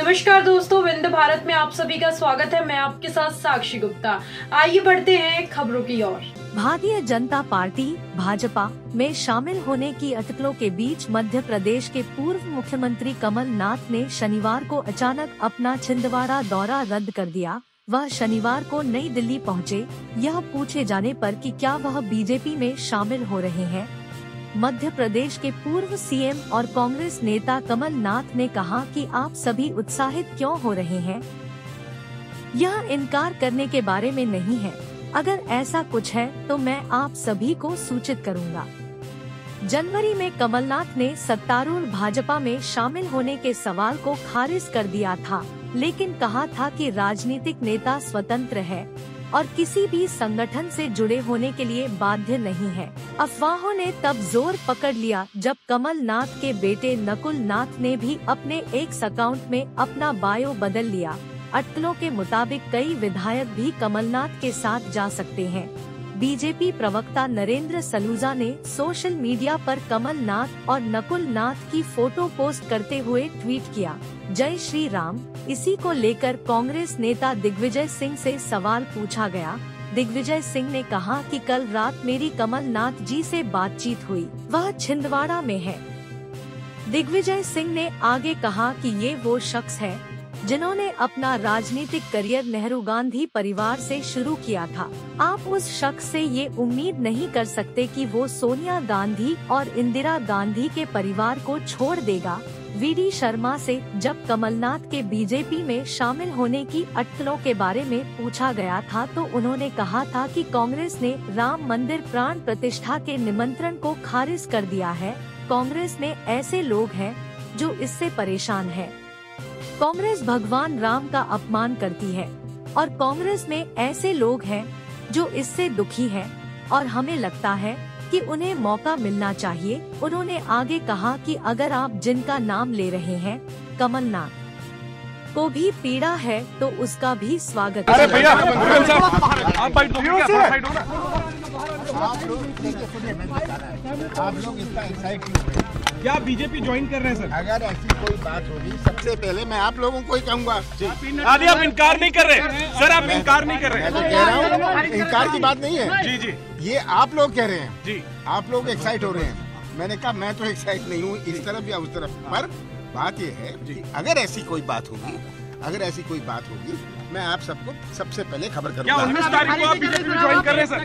नमस्कार दोस्तों विंध्य भारत में आप सभी का स्वागत है। मैं आपके साथ साक्षी गुप्ता। आइए बढ़ते हैं खबरों की ओर। भारतीय जनता पार्टी भाजपा में शामिल होने की अटकलों के बीच मध्य प्रदेश के पूर्व मुख्यमंत्री कमल नाथ ने शनिवार को अचानक अपना छिंदवाड़ा दौरा रद्द कर दिया। वह शनिवार को नई दिल्ली पहुँचे, यह पूछे जाने पर कि क्या वह बीजेपी में शामिल हो रहे हैं? मध्य प्रदेश के पूर्व सीएम और कांग्रेस नेता कमल नाथ ने कहा कि आप सभी उत्साहित क्यों हो रहे हैं? यह इनकार करने के बारे में नहीं है। अगर ऐसा कुछ है तो मैं आप सभी को सूचित करूँगा। जनवरी में कमलनाथ ने सत्तारूढ़ भाजपा में शामिल होने के सवाल को खारिज कर दिया था, लेकिन कहा था कि राजनीतिक नेता स्वतंत्र है। और किसी भी संगठन से जुड़े होने के लिए बाध्य नहीं है। अफवाहों ने तब ज़ोर पकड़ लिया जब कमल नाथ के बेटे नकुल नाथ ने भी अपने एक अकाउंट में अपना बायो बदल लिया। अटकलों के मुताबिक कई विधायक भी कमलनाथ के साथ जा सकते हैं। बीजेपी प्रवक्ता नरेंद्र सलूजा ने सोशल मीडिया पर कमल नाथ और नकुल नाथ की फ़ोटो पोस्ट करते हुए ट्वीट किया, जय श्री राम। इसी को लेकर कांग्रेस नेता दिग्विजय सिंह से सवाल पूछा गया। दिग्विजय सिंह ने कहा कि कल रात मेरी कमल नाथ जी से बातचीत हुई, वह छिंदवाड़ा में है। दिग्विजय सिंह ने आगे कहा कि ये वो शख्स है जिन्होंने अपना राजनीतिक करियर नेहरू गांधी परिवार से शुरू किया था। आप उस शख्स से ये उम्मीद नहीं कर सकते कि वो सोनिया गांधी और इंदिरा गांधी के परिवार को छोड़ देगा। वी डी शर्मा से जब कमलनाथ के बीजेपी में शामिल होने की अटकलों के बारे में पूछा गया था तो उन्होंने कहा था कि कांग्रेस ने राम मंदिर प्राण प्रतिष्ठा के निमंत्रण को खारिज कर दिया है। कांग्रेस में ऐसे लोग हैं जो इससे परेशान हैं। कांग्रेस भगवान राम का अपमान करती है और कांग्रेस में ऐसे लोग हैं जो इससे दुखी हैं और हमें लगता है कि उन्हें मौका मिलना चाहिए। उन्होंने आगे कहा कि अगर आप जिनका नाम ले रहे हैं कमलनाथ को भी पीड़ा है तो उसका भी स्वागत अरे है। भैया आप आप लोग देखिए सुनिए मैं बता रहा हूँ। आप लोग एक्साइट क्यों हो क्या बीजेपी ज्वाइन कर रहे हैं सर अगर ऐसी कोई बात होगी सबसे पहले मैं आप लोगों को ही कहूँगा। आदि आप इनकार नहीं कर रहे। सर आप इनकार नहीं कर मैं रहे तो कह रहा हूँ इनकार की बात नहीं है। जी जी। ये आप लोग कह रहे हैं। जी। आप लोग एक्साइट हो रहे हैं। मैंने कहा मैं तो एक्साइट नहीं हूँ इस तरफ़ या उस तरफ़। पर बात ये है कि अगर ऐसी कोई बात होगी अगर ऐसी कोई बात होगी मैं आप सबको सबसे पहले खबर करूँगा। उन्नीस तारीख को आप बीजेपी ज्वाइन कर रहे हैं सर